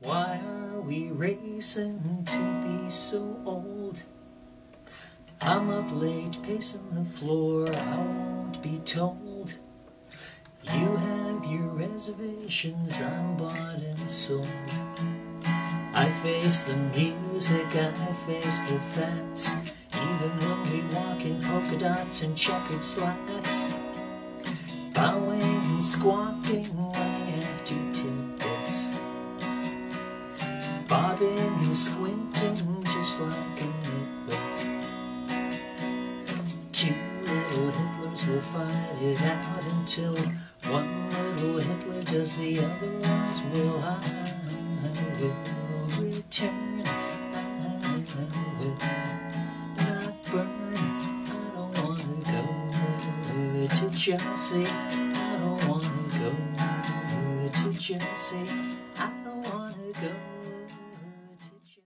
Why are we racing to be so old? I'm up late pacing the floor, I won't be told. You have your reservations, I'm bought and sold. I face the music, I face the facts. Even when we walk in polka dots and checkered slacks. Bowing and squawking, squinting, just like a nitwit. Two little Hitlers will fight it out until one little Hitler does the other ones will I will return. I will not burn. I don't wanna go to Chelsea. I don't wanna go to Chelsea. I don't go